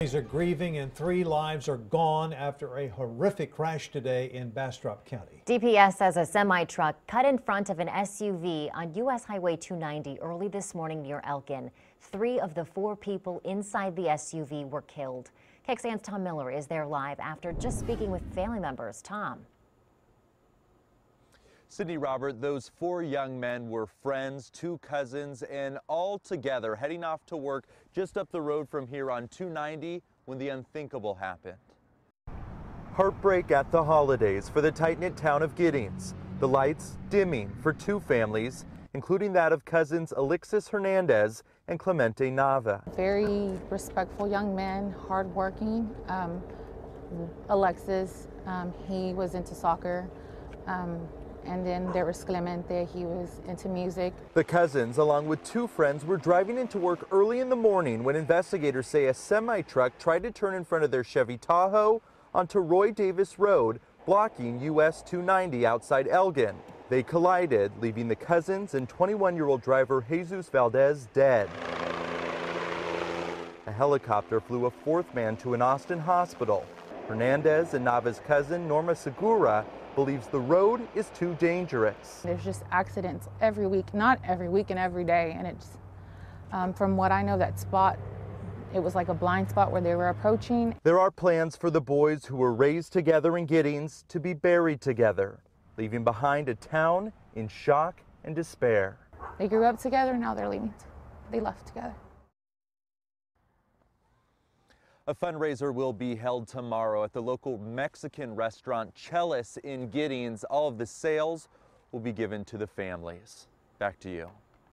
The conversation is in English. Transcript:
Families are grieving and three lives are gone after a horrific crash today in Bastrop County. DPS says a semi truck cut in front of an SUV on U.S. Highway 290 early this morning near Elgin. Three of the four people inside the SUV were killed. KXAN's Tom Miller is there live after just speaking with family members. Tom. Sydney Robert, those four young men were friends, two cousins, and all together heading off to work just up the road from here on 290 when the unthinkable happened. Heartbreak at the holidays for the tight-knit town of Giddings. The lights dimming for two families, including that of cousins Alexis Hernandez and Clemente Nava. Very respectful young man, hardworking. Um, Alexis, um, he was into soccer. Um, and then there was Clemente, he was into music. The cousins, along with two friends, were driving into work early in the morning when investigators say a semi truck tried to turn in front of their Chevy Tahoe onto Roy Davis Road, blocking US 290 outside Elgin. They collided, leaving the cousins and 21 year old driver Jesus Valdez dead. A helicopter flew a fourth man to an Austin hospital. Hernandez and Nava's cousin, Norma Segura, believes the road is too dangerous. There's just accidents every week, not every week and every day. And it's, um, from what I know, that spot, it was like a blind spot where they were approaching. There are plans for the boys who were raised together in Giddings to be buried together, leaving behind a town in shock and despair. They grew up together, now they're leaving. They left together. A fundraiser will be held tomorrow at the local Mexican restaurant Chelis in Giddings. All of the sales will be given to the families. Back to you.